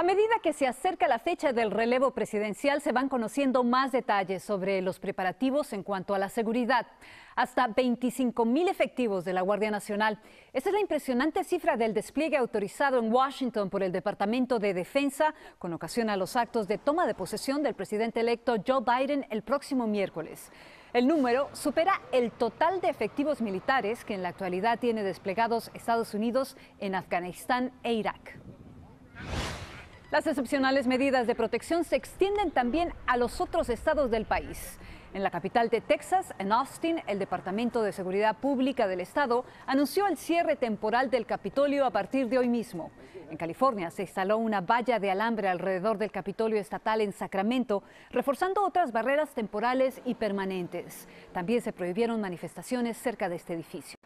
A medida que se acerca la fecha del relevo presidencial, se van conociendo más detalles sobre los preparativos en cuanto a la seguridad. Hasta 25 mil efectivos de la Guardia Nacional. Esta es la impresionante cifra del despliegue autorizado en Washington por el Departamento de Defensa con ocasión a los actos de toma de posesión del presidente electo Joe Biden el próximo miércoles. El número supera el total de efectivos militares que en la actualidad tiene desplegados Estados Unidos en Afganistán e Irak. Las excepcionales medidas de protección se extienden también a los otros estados del país. En la capital de Texas, en Austin, el Departamento de Seguridad Pública del Estado anunció el cierre temporal del Capitolio a partir de hoy mismo. En California se instaló una valla de alambre alrededor del Capitolio Estatal en Sacramento, reforzando otras barreras temporales y permanentes. También se prohibieron manifestaciones cerca de este edificio.